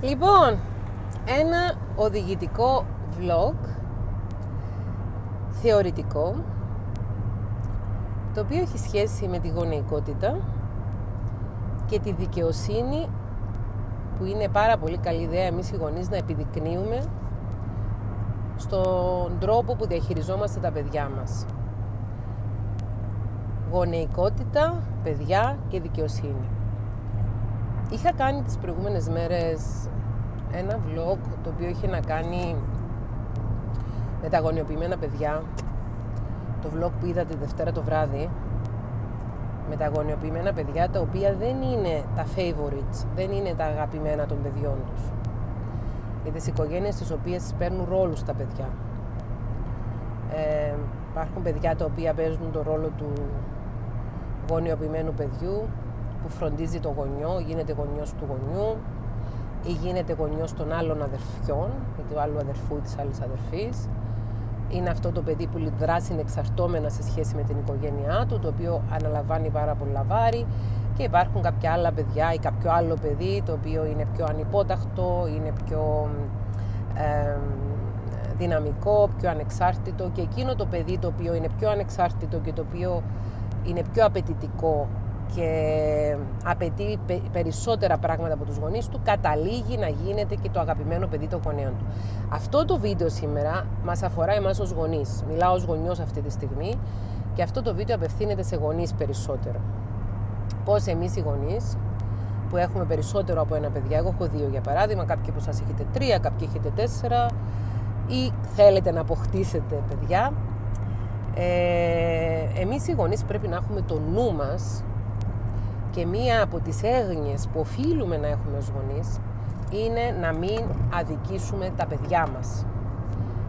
Λοιπόν, ένα οδηγητικό vlog θεωρητικό το οποίο έχει σχέση με τη γονεϊκότητα και τη δικαιοσύνη που είναι πάρα πολύ καλή ιδέα εμείς οι γονείς να επιδεικνύουμε στον τρόπο που διαχειριζόμαστε τα παιδιά μας. Γονεϊκότητα, παιδιά και δικαιοσύνη. Είχα κάνει τις προηγούμενες μέρες ένα vlog το οποίο είχε να κάνει με τα γονιοποιημένα παιδιά. Το vlog που είδατε Δευτέρα το βράδυ με τα γονιοποιημένα παιδιά τα οποία δεν είναι τα favorites, δεν είναι τα αγαπημένα των παιδιών τους. Για τις οικογένειες τις οποίες παίρνουν ρόλους τα παιδιά. Ε, υπάρχουν παιδιά τα οποία παίζουν το ρόλο του γονιοποιημένου παιδιού που φροντίζει το γονιό, γίνεται γονιός του γονιού ή γίνεται γονιός των άλλων αδερφιών, ή του άλλου αδερφού ή της άλλης αδερφής. Είναι αυτό το παιδί που δράσει εξαρτώμενα σε σχέση με την οικογένειά του, το οποίο αναλαμβάνει πάρα πολλά βάρη και υπάρχουν κάποια άλλα παιδιά ή κάποιο άλλο παιδί το οποίο είναι πιο ανυπόταχτο, είναι πιο ε, δυναμικό, πιο ανεξάρτητο και εκείνο το παιδί το οποίο είναι πιο ανεξάρτητο και το οποίο είναι πιο απαιτητικό και απαιτεί περισσότερα πράγματα από τους γονείς του, καταλήγει να γίνεται και το αγαπημένο παιδί των γονέων του. Αυτό το βίντεο σήμερα μας αφορά εμάς ως γονείς. Μιλάω ως γονιός αυτή τη στιγμή και αυτό το βίντεο απευθύνεται σε γονείς περισσότερο. Πώς εμείς οι γονείς που έχουμε περισσότερο από ένα παιδιά, εγώ έχω δύο για παράδειγμα, κάποιοι από εσάς έχετε τρία, κάποιοι έχετε τέσσερα ή θέλετε να αποκτήσετε παιδιά, ε, εμείς οι γονείς πρέπει να έχουμε το νου μας και μία από τις έγνοιες που οφείλουμε να έχουμε ως γονείς είναι να μην αδικήσουμε τα παιδιά μας.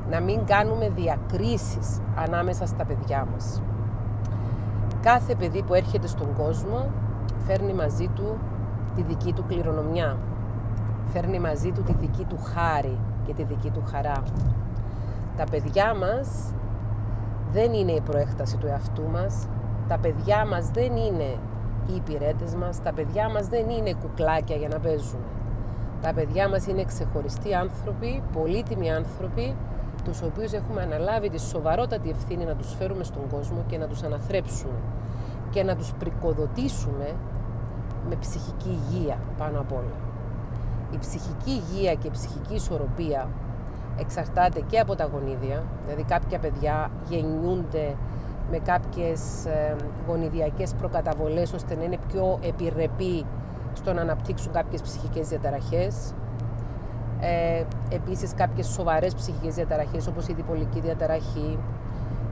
Να μην κάνουμε διακρίσεις ανάμεσα στα παιδιά μας. Κάθε παιδί που έρχεται στον κόσμο φέρνει μαζί του τη δική του κληρονομιά. Φέρνει μαζί του τη δική του χάρη και τη δική του χαρά. Τα παιδιά μας δεν είναι η προέκταση του εαυτού μας. Τα παιδιά μας δεν είναι οι υπηρέτες μας, τα παιδιά μας δεν είναι κουκλάκια για να παίζουν. Τα παιδιά μας είναι ξεχωριστοί άνθρωποι, πολύτιμοι άνθρωποι, τους οποίους έχουμε αναλάβει τη σοβαρότατη ευθύνη να τους φέρουμε στον κόσμο και να τους αναθρέψουμε και να τους πρικοδοτήσουμε με ψυχική υγεία πάνω απ' όλα. Η ψυχική υγεία και η ψυχική ισορροπία εξαρτάται και από τα γονίδια, δηλαδή κάποια παιδιά γεννιούνται με κάποιες ε, γονιδιακές προκαταβολές ώστε να είναι πιο επιρρεπή στο να αναπτύξουν κάποιες ψυχικές διαταραχές. Ε, επίσης κάποιες σοβαρές ψυχικές διαταραχές όπως η διπολική διαταραχή,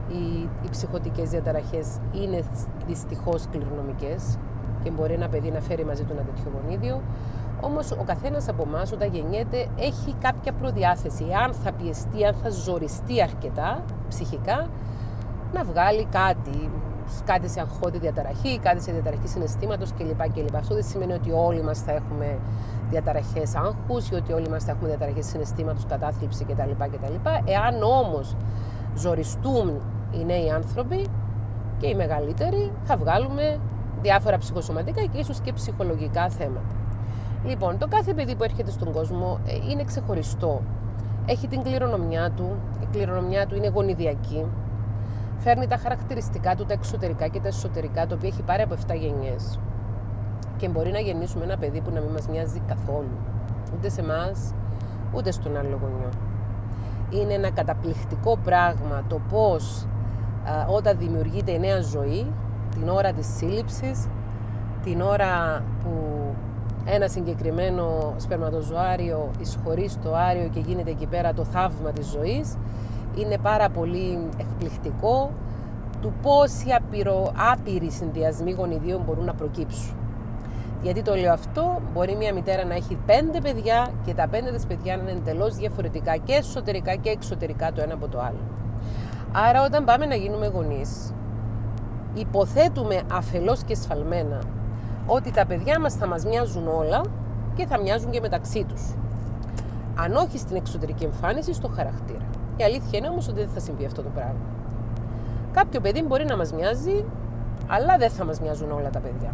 οι, οι ψυχοτικές διαταραχές είναι δυστυχώς κληρονομικές και μπορεί ένα παιδί να φέρει μαζί του ένα τέτοιο γονίδιο. Όμως ο καθένας από εμάς όταν γεννιέται έχει κάποια προδιάθεση. Αν θα πιεστεί, αν θα ζοριστεί αρκετά ψυχικά, να βγάλει κάτι, κάτι σε αγχώδη διαταραχή, κάτι σε διαταραχή συναισθήματος κλπ. κλπ. Αυτό δεν σημαίνει ότι όλοι μας θα έχουμε διαταραχές άγχους ή ότι όλοι μας θα έχουμε διαταραχές συναισθήματος, κατάθλιψη κτλ. κτλ. Εάν όμως ζοριστούν οι νέοι άνθρωποι και οι μεγαλύτεροι, θα βγάλουμε διάφορα ψυχοσωματικά και ίσως και ψυχολογικά θέματα. Λοιπόν, το κάθε παιδί που έρχεται στον κόσμο ε, είναι ξεχωριστό. Έχει την κληρονομιά του, η κληρονομιά του είναι γονιδιακή, φέρνει τα χαρακτηριστικά του, τα εξωτερικά και τα εσωτερικά, το οποίο έχει πάρει από 7 γενιές. Και μπορεί να γεννήσουμε ένα παιδί που να μην μας μοιάζει καθόλου. Ούτε σε εμάς, ούτε στον άλλο γονιό. Είναι ένα καταπληκτικό πράγμα το πώς όταν δημιουργείται η νέα ζωή, την ώρα της σύλληψης, την ώρα που ένα συγκεκριμένο σπερματοζωάριο εισχωρεί στο άριο και γίνεται εκεί πέρα το θαύμα της ζωής, είναι πάρα πολύ εκπληκτικό του πόσοι απειρο, άπειροι συνδυασμοί γονιδίων μπορούν να προκύψουν. Γιατί το λέω αυτό, μπορεί μια μητέρα να έχει πέντε παιδιά και τα πέντε της παιδιά να είναι εντελώς διαφορετικά και εσωτερικά και εξωτερικά το ένα από το άλλο. Άρα όταν πάμε να γίνουμε γονείς, υποθέτουμε αφελώς και σφαλμένα ότι τα παιδιά μας θα μας μοιάζουν όλα και θα μοιάζουν και μεταξύ τους. Αν όχι στην εξωτερική εμφάνιση, στο χαρακτήρα. Η αλήθεια είναι όμως ότι δεν θα συμβεί αυτό το πράγμα. Κάποιο παιδί μπορεί να μας μοιάζει, αλλά δεν θα μας μοιάζουν όλα τα παιδιά.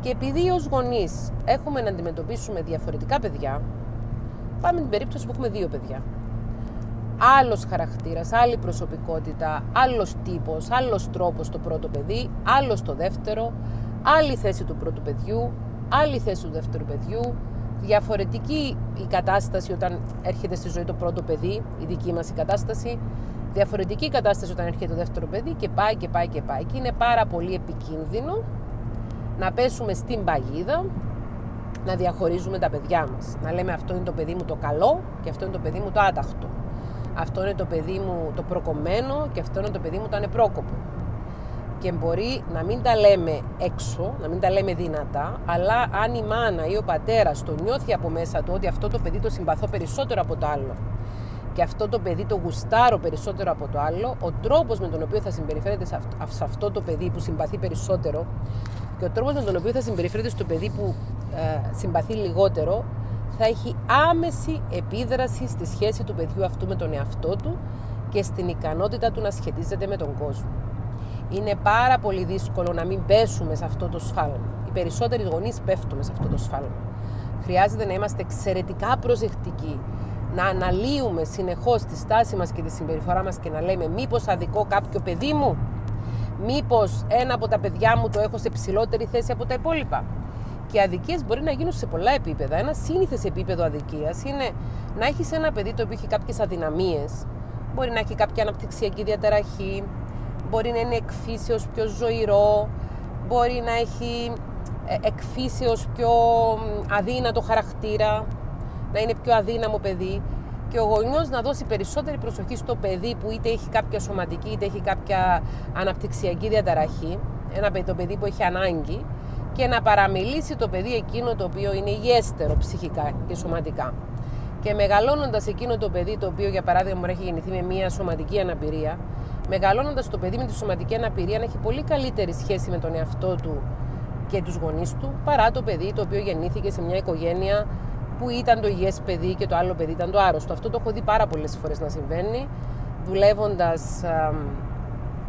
Και επειδή ως γονείς έχουμε να αντιμετωπίσουμε διαφορετικά παιδιά, Πάμε την περίπτωση που έχουμε δύο παιδιά. Άλλος χαρακτήρας, άλλη προσωπικότητα, άλλος τύπος, άλλος τρόπος το πρώτο παιδί, άλλος το δεύτερο, άλλη θέση του πρώτου παιδιού, άλλη θέση του δεύτερου παιδιού, διαφορετική η κατάσταση όταν έρχεται στη ζωή το πρώτο παιδί, η δική μας η κατάσταση, διαφορετική η κατάσταση όταν έρχεται το δεύτερο παιδί και πάει και πάει και πάει. Και είναι πάρα πολύ επικίνδυνο να πέσουμε στην παγίδα, να διαχωρίζουμε τα παιδιά μας. Να λέμε αυτό είναι το παιδί μου το καλό και αυτό είναι το παιδί μου το άταχτο. Αυτό είναι το παιδί μου το προκομμένο και αυτό είναι το παιδί μου το ανεπρόκοπο και μπορεί να μην τα λέμε έξω, να μην τα λέμε δυνατά, αλλά αν η μάνα ή ο πατέρας το νιώθει από μέσα του ότι αυτό το παιδί το συμπαθώ περισσότερο από το άλλο και αυτό το παιδί το γουστάρω περισσότερο από το άλλο, ο τρόπος με τον οποίο θα συμπεριφέρεται σε αυτό το παιδί που συμπαθεί περισσότερο και ο τρόπος με τον οποίο θα συμπεριφέρεται στο παιδί που ε, συμπαθεί λιγότερο θα έχει άμεση επίδραση στη σχέση του παιδιού αυτού με τον εαυτό του και στην ικανότητα του να σχετίζεται με τον κόσμο είναι πάρα πολύ δύσκολο να μην πέσουμε σε αυτό το σφάλμα. Οι περισσότεροι γονείς πέφτουμε σε αυτό το σφάλμα. Χρειάζεται να είμαστε εξαιρετικά προσεκτικοί, να αναλύουμε συνεχώς τη στάση μας και τη συμπεριφορά μας και να λέμε μήπως αδικό κάποιο παιδί μου, μήπως ένα από τα παιδιά μου το έχω σε ψηλότερη θέση από τα υπόλοιπα; Και αδικίες μπορεί να γίνουν σε πολλά επίπεδα. Ένα σύνηθες επίπεδο αδικίας είναι να έχεις ένα παιδί το οποίο έχει κάποιες αδυναμίες, μπορεί να έχει κάποια αναπτυξιακή διαταραχή, μπορεί να είναι εκφύσεως πιο ζωηρό, μπορεί να έχει ε, εκφύσεως πιο αδύνατο χαρακτήρα, να είναι πιο αδύναμο παιδί και ο γονιός να δώσει περισσότερη προσοχή στο παιδί που είτε έχει κάποια σωματική είτε έχει κάποια αναπτυξιακή διαταραχή, ένα παιδί, το παιδί που έχει ανάγκη και να παραμιλήσει το παιδί εκείνο το οποίο είναι υγιέστερο ψυχικά και σωματικά. Και μεγαλώνοντας εκείνο το παιδί το οποίο για παράδειγμα έχει γεννηθεί με μια σωματική αναπηρία, μεγαλώνοντας το παιδί με τη σωματική αναπηρία να έχει πολύ καλύτερη σχέση με τον εαυτό του και τους γονείς του παρά το παιδί το οποίο γεννήθηκε σε μια οικογένεια που ήταν το υγιέ παιδί και το άλλο παιδί ήταν το άρρωστο. Αυτό το έχω δει πάρα πολλές φορές να συμβαίνει. Δουλεύοντας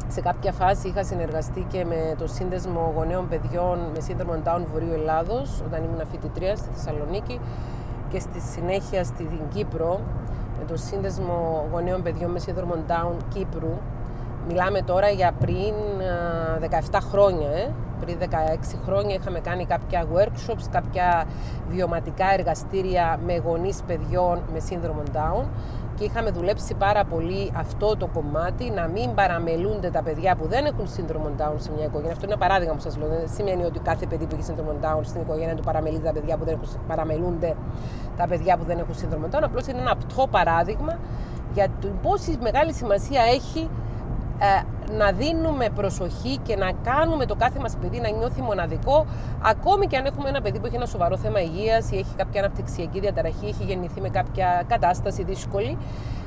σε κάποια φάση είχα συνεργαστεί και με το Σύνδεσμο Γονέων Παιδιών με σύνδρομο Down Βορείου Ελλάδος όταν ήμουν φοιτητρία στη Θεσσαλονίκη και στη συνέχεια στην Κύπρο με το Σύνδεσμο Γονέων Παιδιών με σύνδρομο Down Κύπρου Μιλάμε τώρα για πριν 17 χρόνια, ε. πριν 16 χρόνια είχαμε κάνει κάποια workshops, κάποια βιωματικά εργαστήρια με γονείς παιδιών με σύνδρομο Down και είχαμε δουλέψει πάρα πολύ αυτό το κομμάτι να μην παραμελούνται τα παιδιά που δεν έχουν σύνδρομο Down σε μια οικογένεια. Αυτό είναι ένα παράδειγμα που σας λέω. Δεν σημαίνει ότι κάθε παιδί που έχει σύνδρομο Down στην οικογένεια του παραμελεί τα παιδιά που δεν έχουν, παραμελούνται τα παιδιά που δεν έχουν σύνδρομο Down. Απλώς είναι ένα απτό παράδειγμα για το πόση μεγάλη σημασία έχει ε, να δίνουμε προσοχή και να κάνουμε το κάθε μας παιδί να νιώθει μοναδικό ακόμη και αν έχουμε ένα παιδί που έχει ένα σοβαρό θέμα υγείας ή έχει κάποια αναπτυξιακή διαταραχή, έχει γεννηθεί με κάποια κατάσταση δύσκολη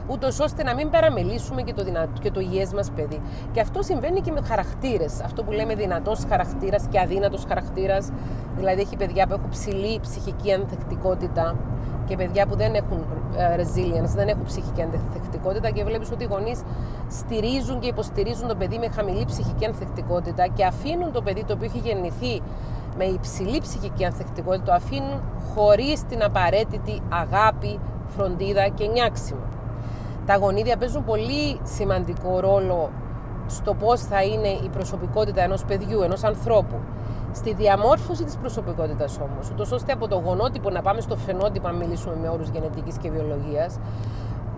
ούτως ώστε να μην παραμελήσουμε και το, δυνατό, και το υγιές μας παιδί. Και αυτό συμβαίνει και με χαρακτήρες. Αυτό που λέμε δυνατός χαρακτήρας και αδύνατος χαρακτήρας. Δηλαδή έχει παιδιά που έχουν ψηλή ψυχική ανθεκτικότητα και παιδιά που δεν έχουν ε, resilience, δεν έχουν ψυχική ανθεκτικότητα και βλέπεις ότι οι γονείς στηρίζουν και υποστηρίζουν το παιδί με χαμηλή ψυχική ανθεκτικότητα και αφήνουν το παιδί το οποίο έχει γεννηθεί με υψηλή ψυχική ανθεκτικότητα, το αφήνουν χωρίς την απαραίτητη αγάπη, φροντίδα και νιάξιμο. Τα γονίδια παίζουν πολύ σημαντικό ρόλο στο πώς θα είναι η προσωπικότητα ενός παιδιού, ενός ανθρώπου. Στη διαμόρφωση της προσωπικότητας όμως, ούτως ώστε από το γονότυπο να πάμε στο φαινότυπο, αν μιλήσουμε με όρους γενετικής και βιολογίας,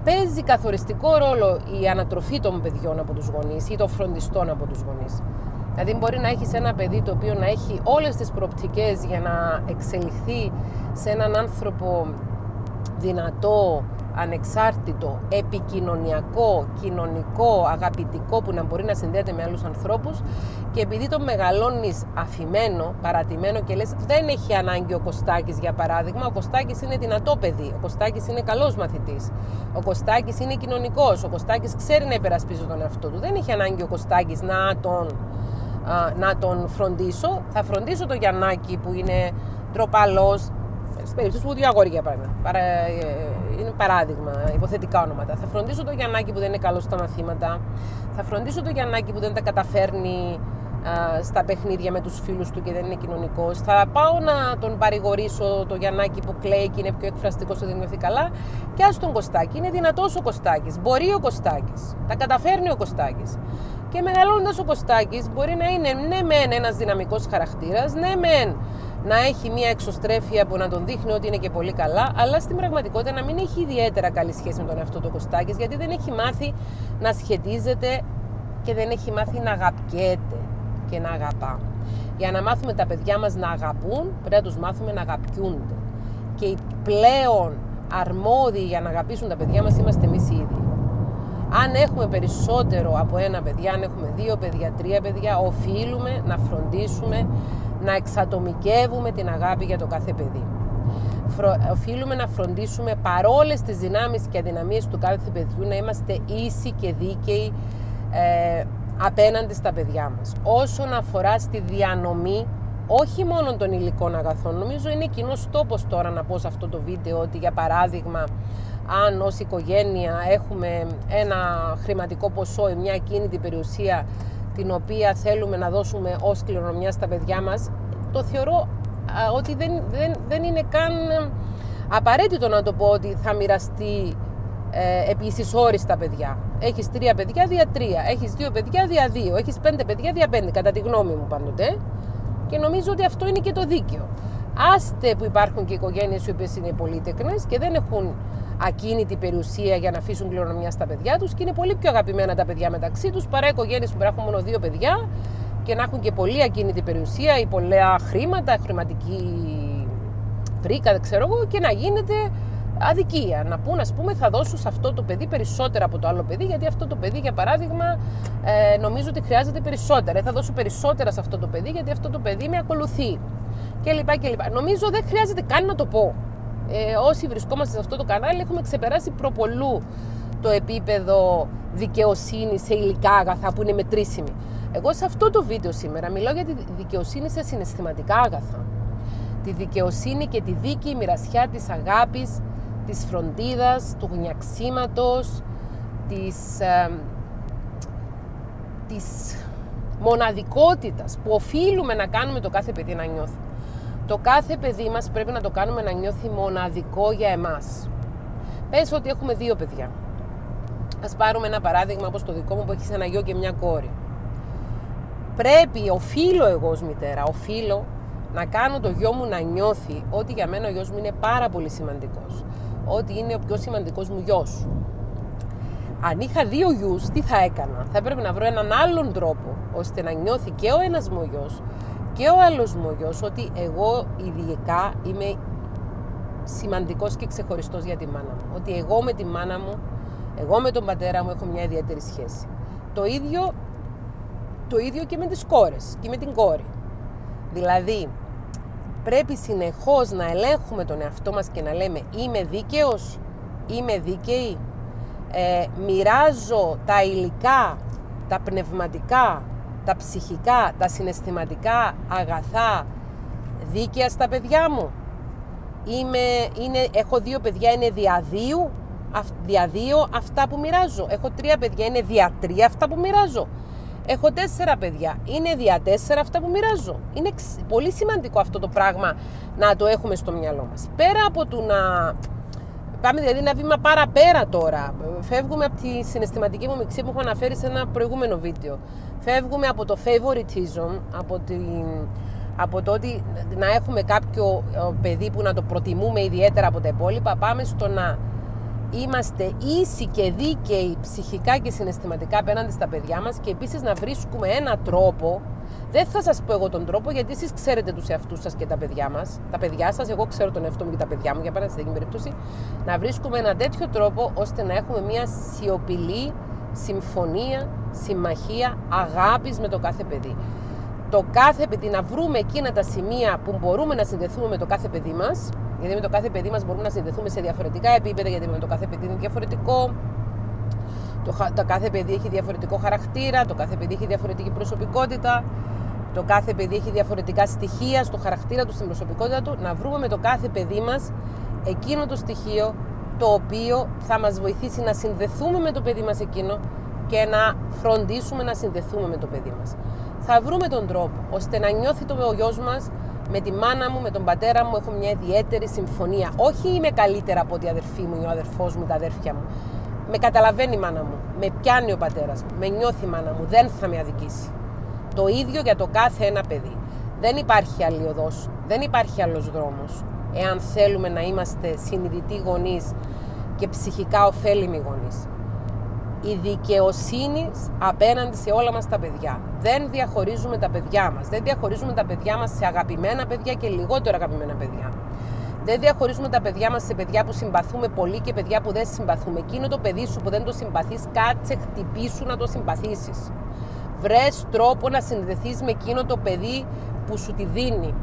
παίζει καθοριστικό ρόλο η ανατροφή των παιδιών από τους γονείς ή των φροντιστών από τους γονείς. Δηλαδή μπορεί να έχεις ένα παιδί το οποίο να έχει όλες τις προοπτικές για να εξελιχθεί σε έναν άνθρωπο δυνατό, ανεξάρτητο, επικοινωνιακό, κοινωνικό, αγαπητικό που να μπορεί να συνδέεται με άλλους ανθρώπους και επειδή το μεγαλώνεις αφημένο, παρατημένο και λες δεν έχει ανάγκη ο Κωστάκης για παράδειγμα, ο Κωστάκης είναι δυνατό παιδί, ο Κωστάκης είναι καλός μαθητής, ο Κωστάκης είναι κοινωνικός, ο Κωστάκης ξέρει να υπερασπίζει τον εαυτό του, δεν έχει ανάγκη ο Κωστάκης να τον, να τον φροντίσω, θα φροντίσω τον Γιαννάκη που είναι τροπαλός, Στι περιπτώσει που δύο αγόρια παράδειγμα. Παρα, ε, είναι παράδειγμα, υποθετικά ονόματα. Θα φροντίσω το Γιαννάκη που δεν είναι καλός στα μαθήματα. Θα φροντίσω το Γιαννάκη που δεν τα καταφέρνει στα παιχνίδια με τους φίλους του και δεν είναι κοινωνικός. Θα πάω να τον παρηγορήσω το Γιαννάκη που κλαίει και είναι πιο εκφραστικό ότι δεν νιώθει καλά. Και ας τον Κωστάκη. Είναι δυνατός ο Κωστάκης. Μπορεί ο Κωστάκης. Τα καταφέρνει ο Κωστάκης. Και μεγαλώνοντας ο Κωστάκης μπορεί να είναι ναι μεν ένας δυναμικός χαρακτήρας, ναι μεν να έχει μια εξωστρέφεια που να τον δείχνει ότι είναι και πολύ καλά, αλλά στην πραγματικότητα να μην έχει ιδιαίτερα καλή σχέση με τον εαυτό του Κωστάκης, γιατί δεν έχει μάθει να σχετίζεται και δεν έχει μάθει να αγαπιέται και να αγαπά. Για να μάθουμε τα παιδιά μας να αγαπούν, πρέπει να τους μάθουμε να αγαπιούνται. Και οι πλέον αρμόδιοι για να αγαπήσουν τα παιδιά μας είμαστε εμείς οι ίδιοι. Αν έχουμε περισσότερο από ένα παιδιά, αν έχουμε δύο παιδιά, τρία παιδιά, οφείλουμε να φροντίσουμε να εξατομικεύουμε την αγάπη για το κάθε παιδί. Οφείλουμε να φροντίσουμε παρόλες τις δυνάμεις και αδυναμίες του κάθε παιδιού να είμαστε ίσοι και δίκαιοι ε, απέναντι στα παιδιά μας. Όσον αφορά στη διανομή όχι μόνο των υλικών αγαθών, νομίζω είναι κοινός τόπος τώρα να πω σε αυτό το βίντεο ότι για παράδειγμα αν ως οικογένεια έχουμε ένα χρηματικό ποσό ή μια κίνητη περιουσία την οποία θέλουμε να δώσουμε ως κληρονομιά στα παιδιά μας, το θεωρώ ότι δεν, δεν, δεν είναι καν απαραίτητο να το πω ότι θα μοιραστεί ε, επίσης όριστα παιδιά. Έχεις τρία παιδιά δια τρία. Έχεις δύο παιδιά δια δύο. Έχεις πέντε παιδιά δια πέντε, κατά τη γνώμη μου πάντοτε. Και νομίζω ότι αυτό είναι και το δίκαιο. Άστε που υπάρχουν και οικογένειες οι οποίες είναι πολύτεκνες και δεν έχουν ακίνητη περιουσία για να αφήσουν κληρονομιά στα παιδιά τους και είναι πολύ πιο αγαπημένα τα παιδιά μεταξύ τους παρά οικογένειες που έχουν μόνο δύο παιδιά και να έχουν και πολύ ακίνητη περιουσία ή πολλά χρήματα, χρηματική πρίκα, δεν ξέρω εγώ, και να γίνεται αδικία. Να πούν, ας πούμε, θα δώσω σε αυτό το παιδί περισσότερα από το άλλο παιδί, γιατί αυτό το παιδί, για παράδειγμα, ε, νομίζω ότι χρειάζεται περισσότερα. Θα δώσω περισσότερα σε αυτό το παιδί, γιατί αυτό το παιδί με ακολουθεί. Και λοιπά και λοιπά. Νομίζω δεν χρειάζεται καν να το πω. Ε, όσοι βρισκόμαστε σε αυτό το κανάλι, έχουμε ξεπεράσει προπολού το επίπεδο δικαιοσύνης σε υλικά αγαθά που είναι μετρήσιμη. Εγώ σε αυτό το βίντεο σήμερα μιλάω για τη δικαιοσύνη σε συναισθηματικά άγαθα. Τη δικαιοσύνη και τη δίκαιη μοιρασιά της αγάπης της φροντίδας, του γνιαξίματος, της, ε, της μοναδικότητας που οφείλουμε να κάνουμε το κάθε παιδί να νιώθει. Το κάθε παιδί μας πρέπει να το κάνουμε να νιώθει μοναδικό για εμάς. Πες ότι έχουμε δύο παιδιά. Ας πάρουμε ένα παράδειγμα όπως το δικό μου που έχει ένα γιο και μια κόρη. Πρέπει, οφείλω εγώ ως μητέρα, οφείλω να κάνω το γιο μου να νιώθει ότι για μένα ο γιος μου είναι πάρα πολύ σημαντικός ότι είναι ο πιο σημαντικός μου γιος. Αν είχα δύο γιους, τι θα έκανα; Θα έπρεπε να βρω έναν άλλον τρόπο, ώστε να νιώθει και ο ένας μου γιος και ο άλλος μου γιος ότι εγώ ειδικά είμαι σημαντικός και ξεχωριστός για τη μάνα μου. Ότι εγώ με τη μάνα μου, εγώ με τον πατέρα μου έχω μια ιδιαίτερη σχέση. Το ίδιο, το ίδιο και με τις κόρες και με την κόρη. Δηλαδή, πρέπει συνεχώς να ελέγχουμε τον εαυτό μας και να λέμε είμαι δίκαιος, είμαι δίκαιη, ε, μοιράζω τα υλικά, τα πνευματικά, τα ψυχικά, τα συναισθηματικά αγαθά δίκαια στα παιδιά μου. Είμαι, είναι, έχω δύο παιδιά, είναι διαδίου, διαδίο αυτά που μοιράζω. Έχω τρία παιδιά, είναι διατρία αυτά που μοιράζω. Έχω τέσσερα παιδιά. Είναι δια τέσσερα αυτά που μοιράζω. Είναι πολύ σημαντικό αυτό το πράγμα να το έχουμε στο μυαλό μας. Πέρα από το να... Πάμε δηλαδή ένα βήμα παραπέρα τώρα. Φεύγουμε από τη συναισθηματική μου μειξή που έχω αναφέρει σε ένα προηγούμενο βίντεο. Φεύγουμε από το favoritism, από, την, από το ότι να έχουμε κάποιο ε, παιδί που να το προτιμούμε ιδιαίτερα από τα υπόλοιπα. Πάμε στο να είμαστε ίσοι και δίκαιοι ψυχικά και συναισθηματικά απέναντι στα παιδιά μας και επίσης να βρίσκουμε ένα τρόπο δεν θα σας πω εγώ τον τρόπο γιατί εσείς ξέρετε τους εαυτούς σας και τα παιδιά μας τα παιδιά σας, εγώ ξέρω τον εαυτό μου και τα παιδιά μου για παράδειγμα στην περίπτωση να βρίσκουμε ένα τέτοιο τρόπο ώστε να έχουμε μια σιωπηλή συμφωνία, συμμαχία, αγάπης με το κάθε παιδί το κάθε παιδί, να βρούμε εκείνα τα σημεία που μπορούμε να συνδεθούμε με το κάθε παιδί μας γιατί με το κάθε παιδί μας μπορούμε να συνδεθούμε σε διαφορετικά επίπεδα, γιατί με το κάθε παιδί είναι διαφορετικό. Το, το κάθε παιδί έχει διαφορετικό χαρακτήρα, το κάθε παιδί έχει διαφορετική προσωπικότητα, το κάθε παιδί έχει διαφορετικά στοιχεία στο χαρακτήρα του, στην προσωπικότητα του. Να βρούμε με το κάθε παιδί μας εκείνο το στοιχείο το οποίο θα μας βοηθήσει να συνδεθούμε με το παιδί μας εκείνο και να φροντίσουμε να συνδεθούμε με το παιδί μας. θα βρούμε τον τρόπο ώστε να νιώθει το ο γιος μας με τη μάνα μου, με τον πατέρα μου έχω μια ιδιαίτερη συμφωνία. Όχι είμαι καλύτερα από ότι η αδερφή μου ή ο αδερφός μου, τα αδέρφια μου. Με καταλαβαίνει η μάνα μου, με πιάνει ο πατέρας μου, με νιώθει η μάνα μου, δεν θα με αδικήσει. Το ίδιο για το κάθε ένα παιδί. Δεν υπάρχει άλλη οδός, δεν υπάρχει άλλος δρόμος. Εάν θέλουμε να είμαστε συνειδητοί γονείς και ψυχικά ωφέλιμοι γονείς η δικαιοσύνη απέναντι σε όλα μας τα παιδιά. Δεν διαχωρίζουμε τα παιδιά μας. Δεν διαχωρίζουμε τα παιδιά μας σε αγαπημένα παιδιά και λιγότερο αγαπημένα παιδιά. Δεν διαχωρίζουμε τα παιδιά μας σε παιδιά που συμπαθούμε πολύ και παιδιά που δεν συμπαθούμε. Εκείνο το παιδί σου που δεν το συμπαθείς, κάτσε χτυπήσου να το συμπαθήσεις. Βρες τρόπο να συνδεθείς με εκείνο το παιδί που σου τη δίνει.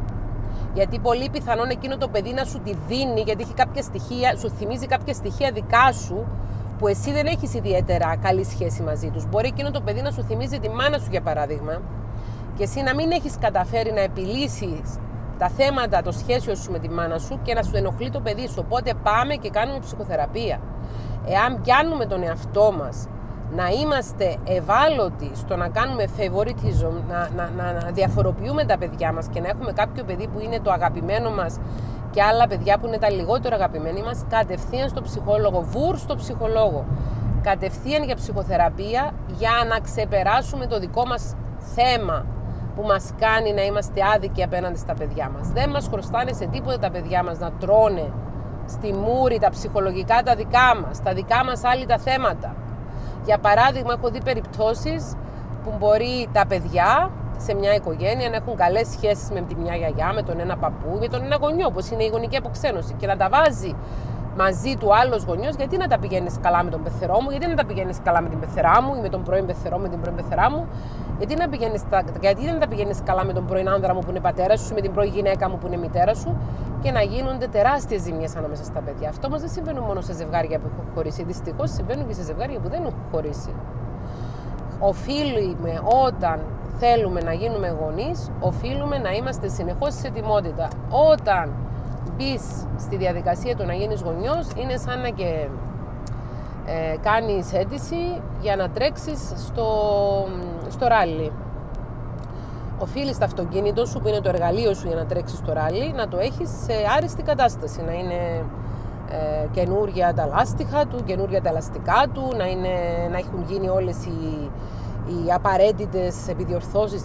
Γιατί πολύ πιθανόν εκείνο το παιδί να σου τη δίνει, γιατί έχει κάποια στοιχεία, σου θυμίζει κάποια στοιχεία δικά σου που εσύ δεν έχεις ιδιαίτερα καλή σχέση μαζί τους. Μπορεί εκείνο το παιδί να σου θυμίζει τη μάνα σου για παράδειγμα και εσύ να μην έχεις καταφέρει να επιλύσεις τα θέματα των σχέσεων σου με τη μάνα σου και να σου ενοχλεί το παιδί σου. Οπότε πάμε και κάνουμε ψυχοθεραπεία. Εάν πιάνουμε τον εαυτό μας να είμαστε ευάλωτοι στο να κάνουμε favoritism, να, να, να, να διαφοροποιούμε τα παιδιά μας και να έχουμε κάποιο παιδί που είναι το αγαπημένο μας και άλλα παιδιά που είναι τα λιγότερο αγαπημένοι μας, κατευθείαν στο ψυχόλογο, βουρ στο ψυχολόγο. Κατευθείαν για ψυχοθεραπεία για να ξεπεράσουμε το δικό μας θέμα που μας κάνει να είμαστε άδικοι απέναντι στα παιδιά μας. Δεν μας χρωστάνε σε τίποτα τα παιδιά μας να τρώνε στη μούρη τα ψυχολογικά τα δικά μας, τα δικά μας άλλοι τα θέματα. Για παράδειγμα, έχω δει περιπτώσεις που μπορεί τα παιδιά σε μια οικογένεια να έχουν καλές σχέσεις με τη μια γιαγιά, με τον ένα παππού, με τον ένα γονιό, όπως είναι η γονική αποξένωση. Και να τα βάζει μαζί του άλλος γονιός, γιατί να τα πηγαίνεις καλά με τον πεθερό μου, γιατί να τα πηγαίνεις καλά με την πεθερά μου ή με τον πρώην πεθερό με την πρώην πεθερά μου, γιατί, να πηγαίνεις, γιατί δεν τα πηγαίνεις καλά με τον πρώην άνδρα μου που είναι πατέρας σου, με την πρώην γυναίκα μου που είναι μητέρα σου και να γίνονται τεράστιες ζημιές ανάμεσα στα παιδιά. Αυτό όμως δεν συμβαίνει μόνο σε ζευγάρια που έχουν χωρίσει. Δυστυχώς συμβαίνουν και σε ζευγάρια που δεν έχουν χωρίσει. Οφείλουμε όταν θέλουμε να γίνουμε γονείς, οφείλουμε να είμαστε συνεχώς σε ετοιμότητα. Όταν μπεις στη διαδικασία του να γίνεις γονιός, είναι σαν να και ε, κάνεις αίτηση για να τρέξεις στο, στο ράλι. Οφείλεις το αυτοκίνητο σου, που είναι το εργαλείο σου για να τρέξεις στο ράλι, να το έχεις σε άριστη κατάσταση, να είναι ε, καινούρια τα λάστιχα του, καινούρια τα ελαστικά του, να, είναι, να έχουν γίνει όλες οι οι απαραίτητες επιδιορθώσεις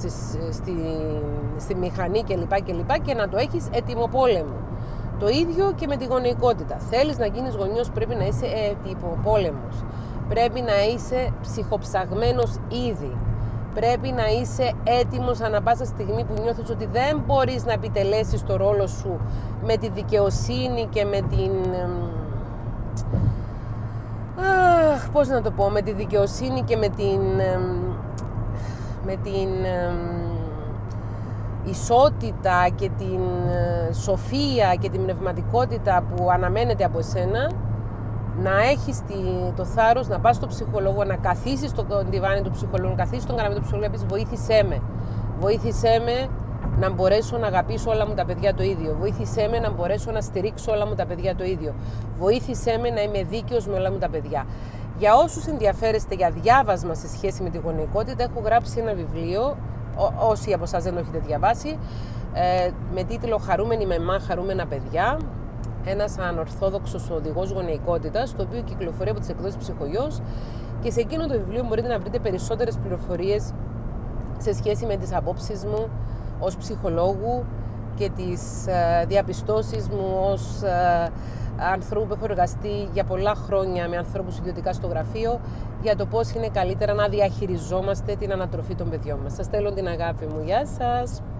στη, στη μηχανή κλπ. Και, και, και να το έχεις έτοιμο πόλεμο. Το ίδιο και με τη γονεϊκότητα. Θέλεις να γίνεις γονιός πρέπει να είσαι έτοιμο πόλεμος. Πρέπει να είσαι ψυχοψαγμένος ήδη. Πρέπει να είσαι έτοιμος ανα πάσα στιγμή που νιώθεις ότι δεν μπορείς να επιτελέσεις το ρόλο σου με τη δικαιοσύνη και με την αχ, πώς να το πω, με τη δικαιοσύνη και με την, με την ισότητα και την ε, σοφία και την πνευματικότητα που αναμένεται από εσένα να έχεις το θάρρος να πας στο ψυχολόγο, να καθίσεις στο διβάνι του ψυχολόγου, να καθίσεις στον καναπέ του ψυχολόγου και να πεις βοήθησέ με. Βοήθησέ με να μπορέσω να αγαπήσω όλα μου τα παιδιά το ίδιο. Βοήθησέ με να μπορέσω να στηρίξω όλα μου τα παιδιά το ίδιο. Βοήθησέ με να είμαι δίκαιος με όλα μου τα παιδιά. Για όσους ενδιαφέρεστε για διάβασμα σε σχέση με τη γονεϊκότητα, έχω γράψει ένα βιβλίο, όσοι από εσάς δεν το έχετε διαβάσει, ε, με τίτλο «Χαρούμενη μεμά, χαρούμενα παιδιά». Ένας ανορθόδοξος οδηγός γονεϊκότητας, το οποίο κυκλοφορεί από τις εκδόσεις ψυχογειός και σε εκείνο το βιβλίο μπορείτε να βρείτε περισσότερες πληροφορίες σε σχέση με τις απόψεις μου ως ψυχολόγου και τις ε, διαπιστώσεις μου ως ε, ανθρώπου που έχω εργαστεί για πολλά χρόνια με ανθρώπους ιδιωτικά στο γραφείο για το πώς είναι καλύτερα να διαχειριζόμαστε την ανατροφή των παιδιών μας. Σας θέλω την αγάπη μου. Γεια σας! Bye.